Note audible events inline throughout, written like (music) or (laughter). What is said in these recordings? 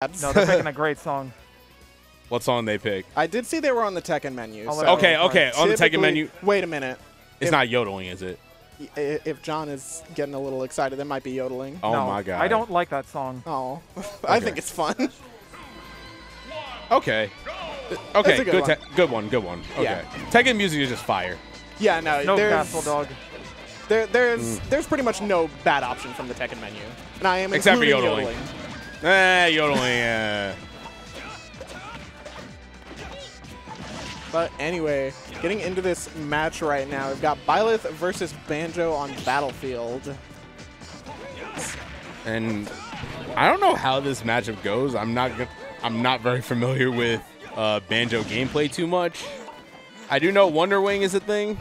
No, they're picking (laughs) a great song. What song they pick? I did see they were on the Tekken menu. So Okay, okay. On the Tekken menu, Wait a minute. it's if- not yodeling, is it? If John is getting a little excited, that might be yodeling. Oh no, my god. I don't like that song. Oh, (laughs) I Okay. think it's fun. Okay. Okay, a good good, one. te- good one, good one. Okay. Yeah. Tekken music is just fire. yeah, no, No there's Castle Dog. there, there's Mm. there's pretty much no bad option from the Tekken menu, and I am Except for including yodeling. Eh, yodeling. Uh, But anyway, getting into this match right now, we've got Byleth versus Banjo on Battlefield. and I don't know how this matchup goes. I'm not. I'm not very familiar with uh, banjo gameplay too much. I do know Wonder Wing is a thing.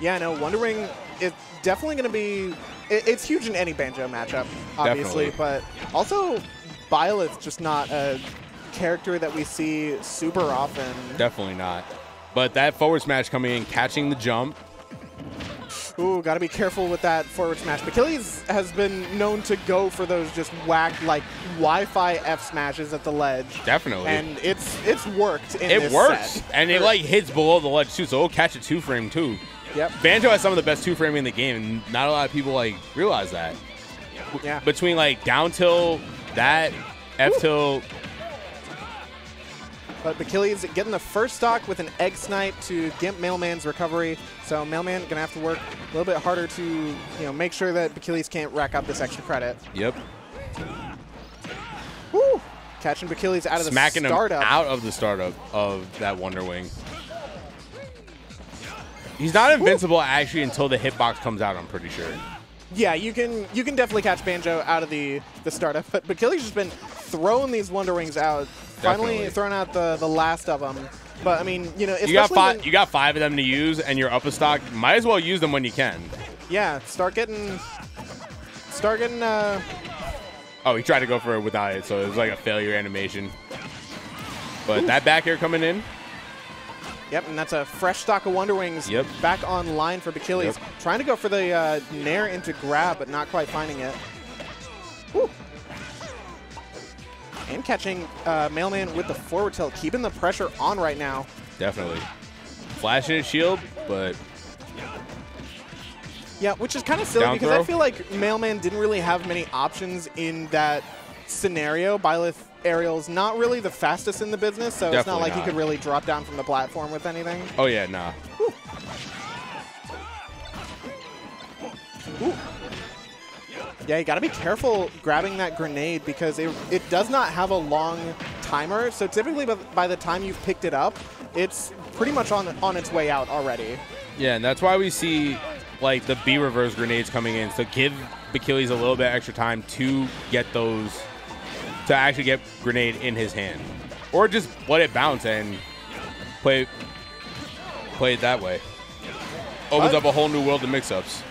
Yeah, no, Wonder Wing is definitely going to be. It, it's huge in any Banjo matchup, obviously, Definitely. but also Byleth's just not a character that we see super often. Definitely not. But that forward smash coming in, catching the jump. Ooh, got to be careful with that forward smash. Bachilles has been known to go for those just whack like Wi-Fi F smashes at the ledge. Definitely. And it's it's worked in it works, set. and it like hits below the ledge too, so it'll catch a two frame too. Yep. Banjo has some of the best two framing in the game, and not a lot of people like realize that. Yeah. Between like down tilt, that F tilt, But Bachilles getting the first stock with an egg snipe to Gimp Mailman's recovery. So Mailman gonna have to work a little bit harder to you know make sure that Bachilles can't rack up this extra credit. yep, Woo! Catching Bachilles out of the smacking him startup. out of the startup of that Wonder Wing. He's not invincible actually until the hitbox comes out. I'm pretty sure. Yeah, you can you can definitely catch Banjo out of the the startup, but Bachilles just been throwing these Wonder Wings out. Finally Definitely. throwing out the the last of them. But I mean, you know, You got five. You got five of them to use, and you're up a stock. Might as well use them when you can. yeah, start getting start getting uh Oh, he tried to go for it without it, so it was like a failure animation. But that back air coming in, Yep, and that's a fresh stock of Wonder Wings Yep. back online for Bachilles. Yep. Trying to go for the uh, Nair into grab, but not quite finding it. Woo. And catching uh, Mailman with the forward tilt, keeping the pressure on right now. definitely. Flashing his shield, but Yeah, which is kind of silly Down because I feel like Mailman didn't really have many options in that scenario. Byleth Aerial's not really the fastest in the business, so it's not Definitely like he not. could really drop down from the platform with anything. oh yeah, nah. Yeah, you got to be careful grabbing that grenade because it, it does not have a long timer. So typically by, by the time you've picked it up, it's pretty much on on its way out already. Yeah, and that's why we see like the B reverse grenades coming in. So give Bachilles a little bit extra time to get those, to actually get grenade in his hand, or just let it bounce and play play it that way. Opens up a whole new world of mix-ups.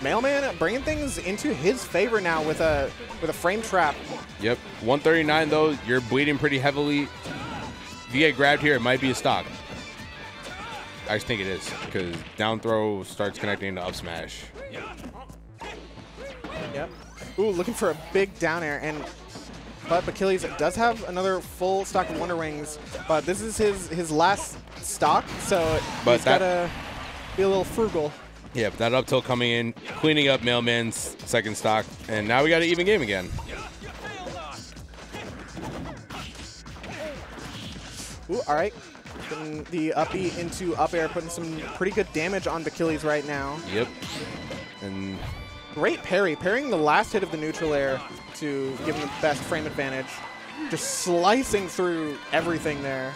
Mailman bringing things into his favor now with a with a frame trap. Yep, 139 though. You're bleeding pretty heavily. If you get grabbed here, it might be a stock. I just think it is because down throw starts connecting to up smash. Yep. Ooh, looking for a big down air and. But Bachilles does have another full stock of Wonder Wings, but this is his his last stock, so But he's got to be a little frugal. Yep, that up tilt coming in, cleaning up Mailman's second stock, and now we got an even game again. Ooh, all right. Putting the uppy into up air, putting some pretty good damage on Bachilles right now. Yep. And Great parry, parrying the last hit of the neutral air to give him the best frame advantage. Just slicing through everything there.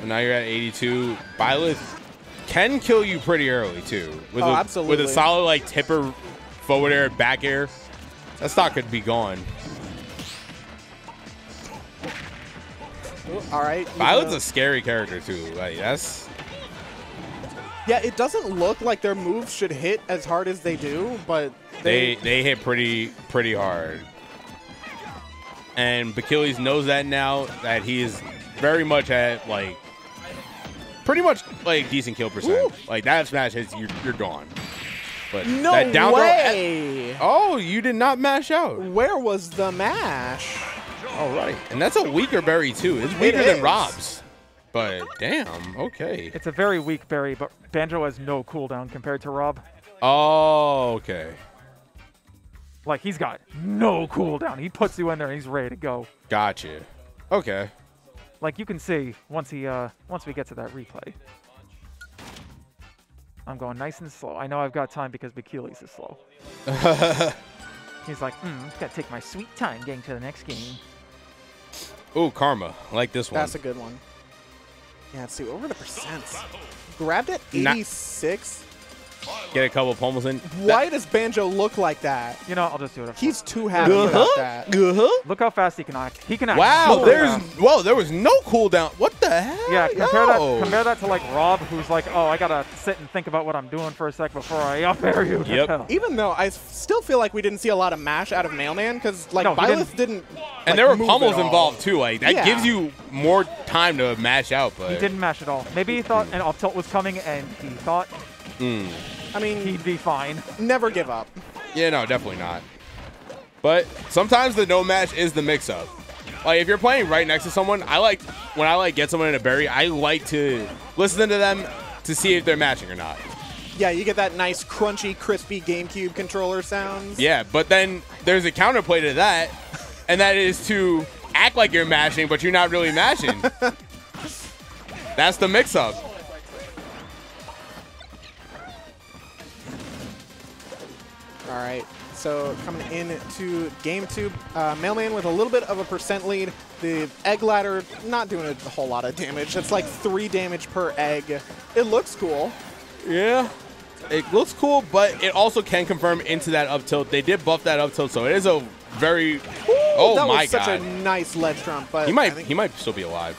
and now you're at 82. Byleth can kill you pretty early too. With Oh, a, absolutely. With a solid like tipper, forward air, back air, that stock could be gone. Ooh, all right. Byleth's uh, a scary character too. Like that's yeah, it doesn't look like their moves should hit as hard as they do, but they they, they hit pretty pretty hard. And Bachilles knows that now that he is very much at like pretty much like decent kill percent. Ooh. Like that smash hits you're you're gone. But No that down throw- way! oh, you did not mash out. Where was the mash? All right, and that's a weaker bury too. It's weaker is. than ROB's. But damn, okay. It's a very weak bury, but Banjo has no cooldown compared to ROB. Oh, okay. Like he's got no cooldown. He puts you in there and he's ready to go. Gotcha. Okay. Like you can see once he uh once we get to that replay. I'm going nice and slow. I know I've got time because Bachilles is slow. (laughs) He's like, hmm, gotta take my sweet time getting to the next game. Ooh, karma. I like this one. That's a good one. Yeah, let's see. What were the percents? Grabbed at 86. Get a couple pummels in. Why does Banjo look like that? You know, I'll just do it. He's too happy about that. Look how fast he can act. He can act. Wow, so there's fast. whoa, there was no cooldown. What the hell? Yeah, compare Yo. that compare that to like ROB, who's like, oh, I gotta sit and think about what I'm doing for a sec before I up air you. Yep. (laughs) Even though I still feel like we didn't see a lot of mash out of Mailman because like No, Byleth didn't. didn't. And there were pummels involved too. Like that Yeah. gives you more time to mash out. But He didn't mash at all. Maybe he thought an up tilt was coming, and he thought Mm. I mean, he'd be fine. never give up. Yeah, no, definitely not. But sometimes the no match is the mix up. Like if you're playing right next to someone, I like when I like get someone in a bury, I like to listen to them to see if they're matching or not. Yeah, you get that nice crunchy, crispy GameCube controller sounds. Yeah, but then there's a counterplay to that, and that is to act like you're mashing, but you're not really mashing. (laughs) That's the mix All right. So coming into game two, uh, Mailman with a little bit of a percent lead. The egg ladder not doing a whole lot of damage. It's like three damage per egg. It looks cool. Yeah. It looks cool, but it also can confirm into that up tilt. They did buff that up tilt, so it is a very. oh that my was such god. a nice ledge jump. But He might he might still be alive.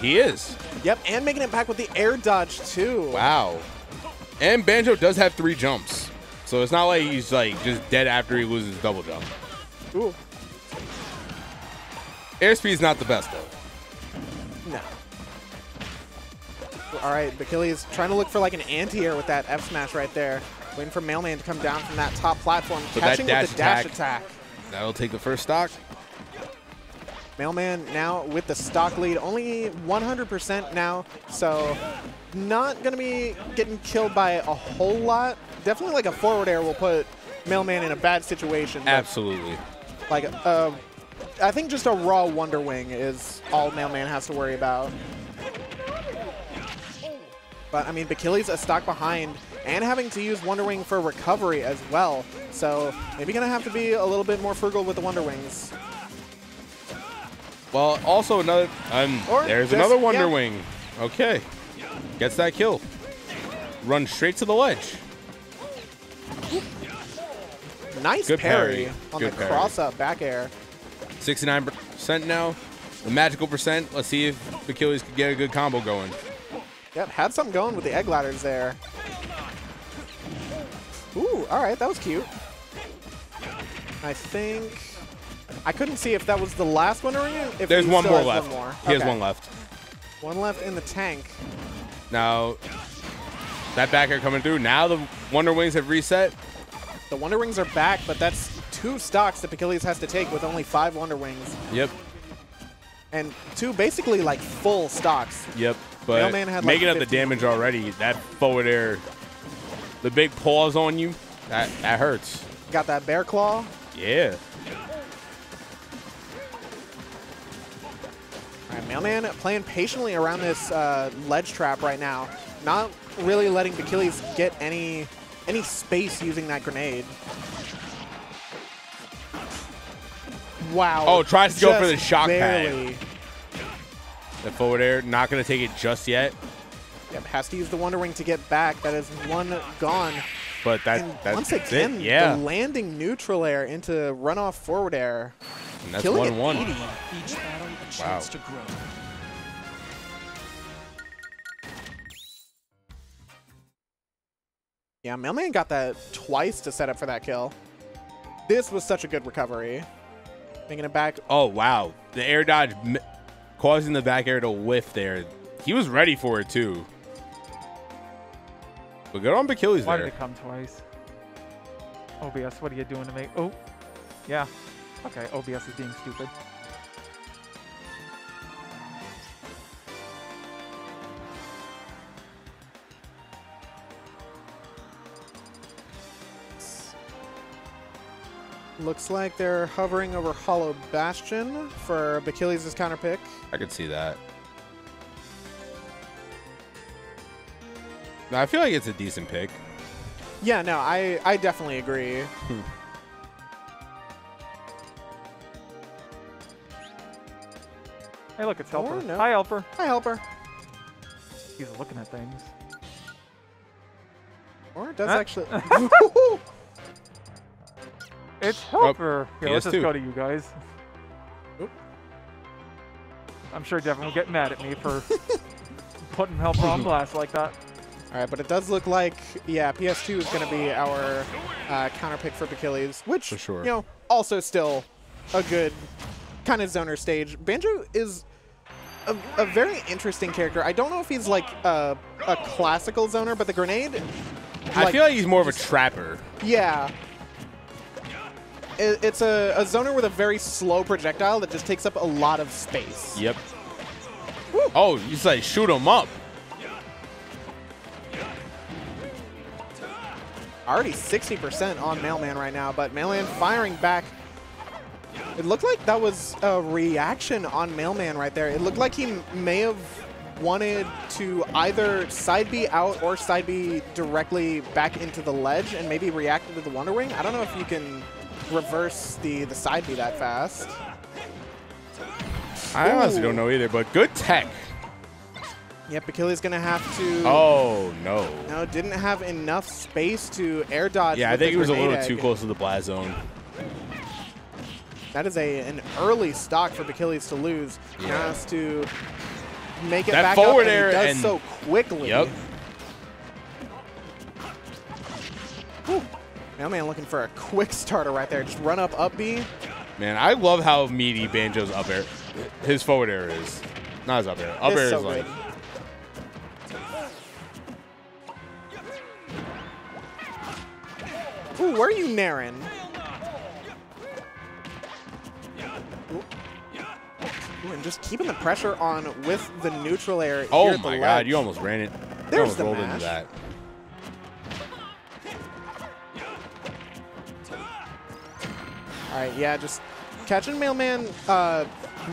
He is. Yep, and making it back with the air dodge too. Wow. And Banjo does have three jumps. So it's not like he's like just dead after he loses double jump. Ooh, Airspeed's not the best though. no. All right, Bachilles trying to look for like an anti-air with that F smash right there. Waiting for Mailman to come down from that top platform, So that catching dash with the dash attack. attack. That'll take the first stock. Mailman now with the stock lead, only 100% now, so not going to be getting killed by a whole lot. Definitely like a forward air will put Mailman in a bad situation. Absolutely. Like, uh, I think just a raw Wonder Wing is all Mailman has to worry about. But, I mean, Bakili's a stock behind and having to use Wonder Wing for recovery as well. So maybe going to have to be a little bit more frugal with the Wonder Wings. Well, also another um, Or there's another Wonder yeah. Wing. Okay. Gets that kill. Run straight to the ledge. Nice Good parry, parry. on Good the parry. cross up back air. 69% now. The magical percent. Let's see if Bachilles could get a good combo going. Yep, had something going with the egg ladders there. Ooh, all right, that was cute. I think I couldn't see if that was the last one or if There's he one more left. One more. He has one left. One left in the tank. Now, that back air coming through. Now the Wonder Wings have reset. The Wonder Wings are back, but that's two stocks that Bachilles has to take with only five Wonder Wings. Yep. And two basically like full stocks. Yep. But Mailman had, like, making up the damage already, that forward air, the big paws on you, that, that hurts. Got that bear claw. Yeah. Right, Mailman playing patiently around this uh, ledge trap right now. Not really letting Bachilles get any any space using that grenade. Wow. Oh, tries to go for the shock pad. The forward air, not going to take it just yet. Yep, has to use the Wonder Wing to get back. That is one gone. But that, And that's once it. again, Yeah. the landing neutral air into runoff forward air. And that's killing 1 1. 80. Each battle a Wow. to grow. Yeah, Mailman got that twice to set up for that kill. This was such a good recovery. Making it back Oh, wow. The air dodge m- causing the back air to whiff there. He was ready for it, too. But good on Bachilles Why did it come twice? OBS, what are you doing to me? Oh, yeah. Okay, OBS is being stupid. Looks like they're hovering over Hollow Bastion for Bachilles' counter pick. I could see that. No, I feel like it's a decent pick. Yeah, no, I, I definitely agree. (laughs) Hey, look, it's Helper. No. Hi, Helper. Hi, Helper. He's looking at things. Or it does Huh? actually. (laughs) (laughs) It's Helper. Here, let's just PS2. go to you guys. Oop. I'm sure Devin will get mad at me for (laughs) putting Helper on blast like that. All right, but it does look like, yeah, PS2 is going to be our uh, counter pick for Bachilles, which, For sure. you know, also still a good kind of zoner stage. Banjo is a, a very interesting character. I don't know if he's like a, a classical zoner, but the grenade, I feel like he's more of a trapper. yeah. It, it's a, a zoner with a very slow projectile that just takes up a lot of space. Yep. Oh, you say shoot him up. Already 60% on Mailman right now, but Mailman firing back. It looked like that was a reaction on Mailman right there. It looked like he may have wanted to either side B out or side B directly back into the ledge and maybe reacted to the Wonder Wing. I don't know if you can reverse the, the side B that fast. I honestly don't know either, but good tech. Yep, Bachilles going to have to... Oh, no. No, didn't have enough space to air dodge. Yeah, I think he was a little too close to the blast zone. That is a an early stock for Bachilles to lose. He has to make it That back forward up, and air he does and- so quickly. Yep. Mailman looking for a quick starter right there. Just run up, up B. Man, I love how meaty Banjo's up air, his forward air is. Not his up air. Up It's air so is like. good. Ooh, where are you, Naren? And just keeping the pressure on with the neutral air. Oh my ledge. god, you almost ran it. There's the rolled mash. into that. All right, yeah, just catching Mailman, uh,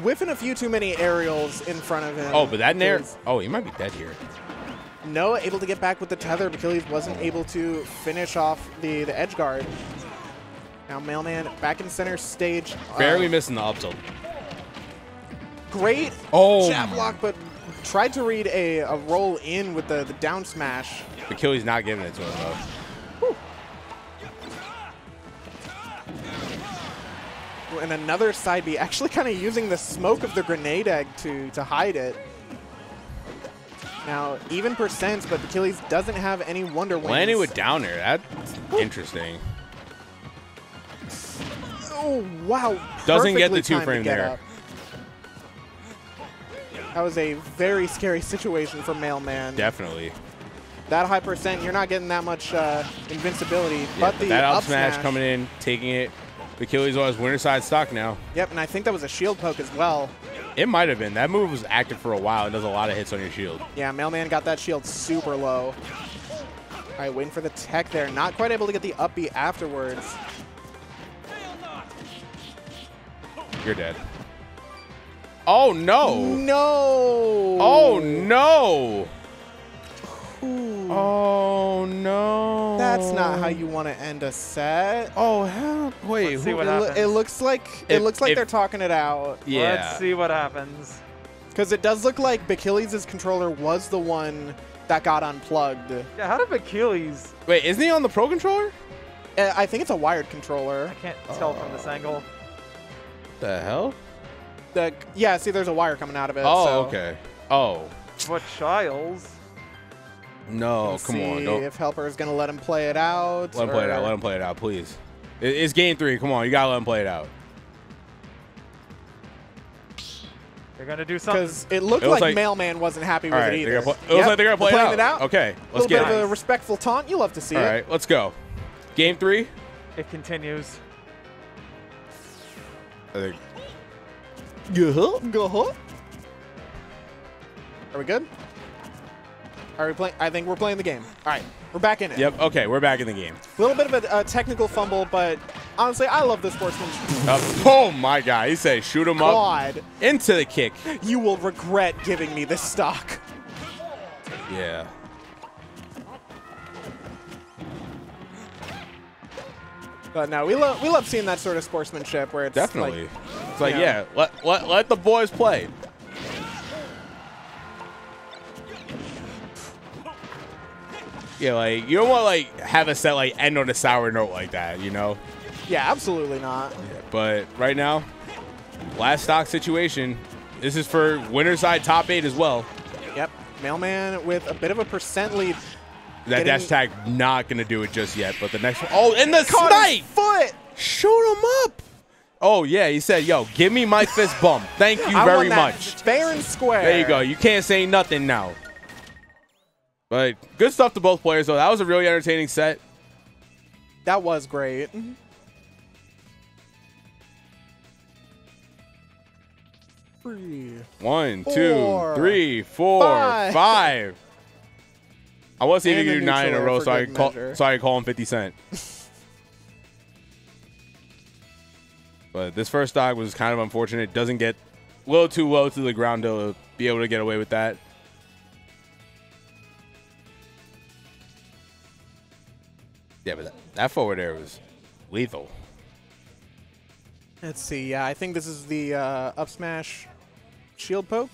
whiffing a few too many aerials in front of him. Oh, but that nair. Oh, he might be dead here. Noah able to get back with the tether. Bachilles wasn't able to finish off the, the edge guard. Now Mailman back in center stage. Uh, Barely missing the up tilt. Great Oh, jab block, but tried to read a, a roll in with the, the down smash. Bachilles not giving it to him though. And another side B, actually kind of using the smoke of the grenade egg to, to hide it. Now, even percents, but Bachilles doesn't have any Wonder Wings. Landing with down air. That's interesting. Oh, wow. Doesn't get the two frame there. up. That was a very scary situation for Mailman. Definitely. That high percent, you're not getting that much uh, invincibility. Yeah, but but the that up up smash coming in, taking it. Bachilles was winner side stock now. Yep, and I think that was a shield poke as well. It might have been. That move was active for a while and does a lot of hits on your shield. Yeah, Mailman got that shield super low. All right, waiting for the tech there. Not quite able to get the up B afterwards. You're dead. Oh no! No! Oh no! Ooh. Oh no! That's not how you want to end a set. Oh hell! Wait, Let's see what it, lo- happens. it looks like it If- looks like if- they're talking it out yeah. Let's see what happens. because it does look like Bachilles' controller was the one that got unplugged. Yeah, how did Bachilles? Wait, isn't he on the pro controller? Uh, I think it's a wired controller. I can't tell from this angle. The hell? The, yeah, see, there's a wire coming out of it. Oh, so okay. Oh But Childs, no! let's come on! see Don't if Helper is going to let him play it out. let him play it out. Let him play it out, please. It's game three. Come on, you gotta let him play it out. They're gonna do something. because it looked It like, like- Mailman wasn't happy All with right, it they're either. gonna play, it looks Yep, like they're gonna play playing it, it out. Okay, A let's get it. A little bit it. of a respectful taunt. You love to see All it. All right, let's go. Game three. it continues. I think- Go go Are we good? Are we playing? I think we're playing the game. All right, we're back in it. Yep. Okay, we're back in the game. A little bit of a, a technical fumble, but honestly, I love the sportsmanship. Uh, oh my God! He said, "Shoot him up into the kick." you will regret giving me this stock. Yeah. But no, we love we love seeing that sort of sportsmanship where it's Definitely. Like, it's like, yeah. yeah, let, let, let the boys play. Yeah, like you don't want to like have a set like end on a sour note like that, you know. yeah, absolutely not. But right now, last stock situation. This is for winner side top eight as well. Yep, mailman with a bit of a percent lead. That dash attack not gonna do it just yet, but the next one. Oh, and the Caught snipe! foot. Shoot him up. Oh yeah, he said, "Yo, give me my fist bump. Thank you I very much." Fair and square. There you go. You can't say nothing now. But good stuff to both players, though. That was a really entertaining set. That was great. Mm-hmm. Three. One, two, Four, three, four, five. five. I want to see if And you can do nine in a row, so I call, so I call him 50 Cent. (laughs) but this first dog was kind of unfortunate. Doesn't get a little too low to the ground to be able to get away with that. Yeah, but that, that forward air was lethal. Let's see. Yeah, I think this is the uh, up smash shield poke.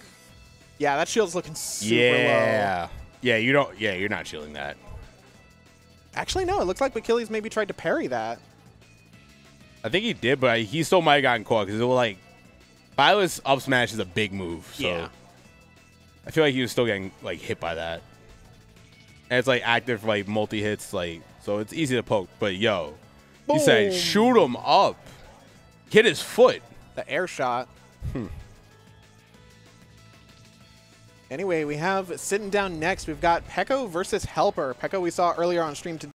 Yeah, that shield's looking super low. yeah. Yeah, you don't. Yeah, you're not shielding that. Actually, no. It looks like Bachilles maybe tried to parry that. I think he did, but he still might have gotten caught because it was like Byleth's up smash is a big move. So Yeah. I feel like he was still getting like hit by that. And it's like active like multi hits, like so it's easy to poke. But yo, he said shoot him up, hit his foot. The air shot. Hmm. Anyway, we have sitting down next. We've got Pekko versus Helper. Pekko we saw earlier on stream to,